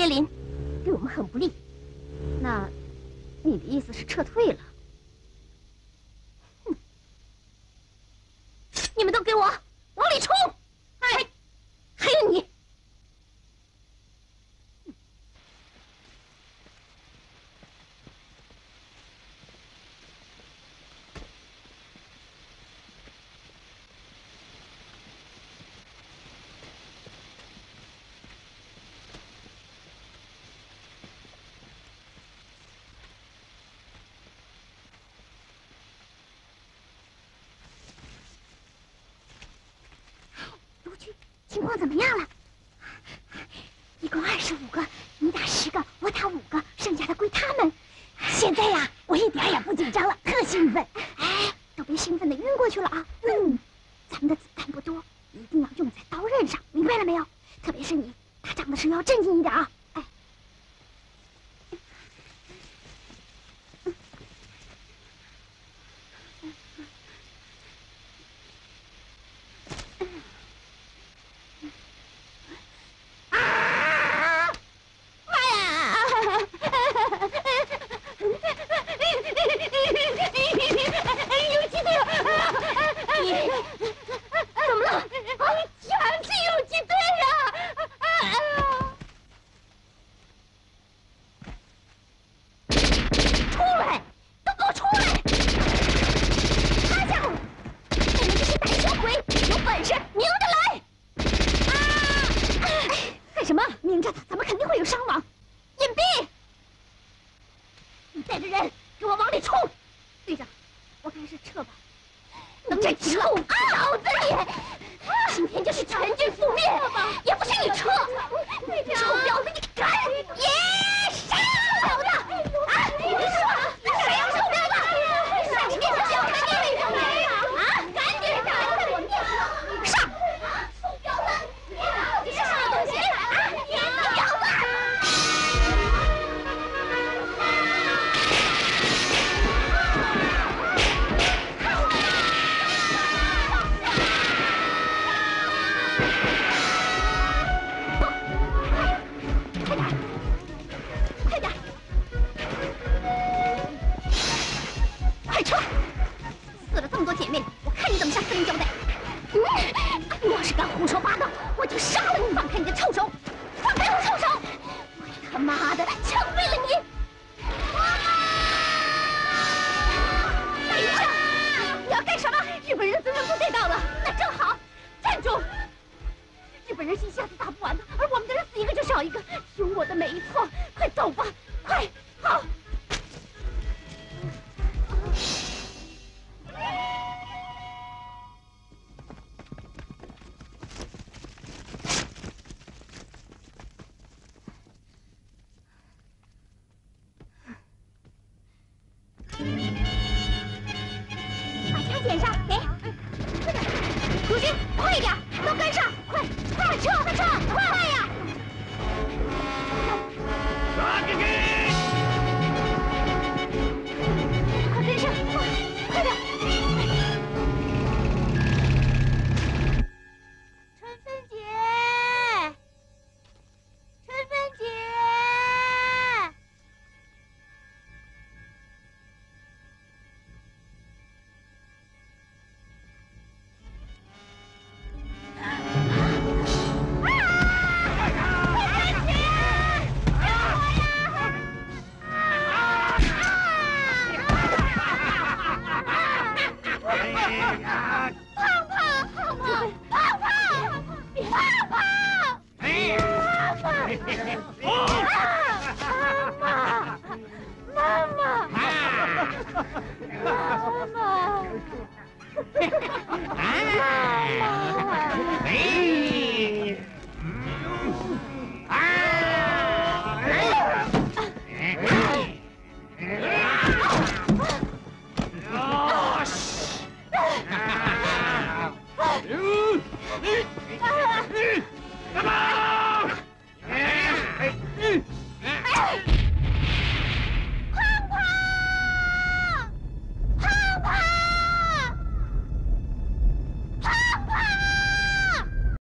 叶林，对我们很不利。那，你的意思是撤退了？哼！你们都给我往里冲！还，还有你！卢局，情况怎么样了？一共二十五个，你打十个，我打五个，剩下的归他们。现在呀，我一点也不紧张了，特兴奋。哎，都别兴奋的晕过去了啊！嗯，咱们的子弹不多，一定要用在刀刃上，明白了没有？特别是你打仗的时候要镇静一点啊！哎，妈呀！游击队！你怎么了？全是游击队呀！出来！都给我出来！趴下！你们这些胆小鬼，有本事明着来！啊！干咱们肯定会有伤亡。隐蔽！你带着人给我往里冲！队长，我看还是撤吧。能这臭小子你！妈的枪毙了你！等一下，你要干什么？日本人增援部队到了，那正好，站住！日本人是一下子打不完的，而我们的人死一个就少一个，听我的没错。快走吧，点上，给，快点，陆军，快一点，都跟上，快，快撤，快撤，快呀！Mama! ah! Mama! Hey! Mm.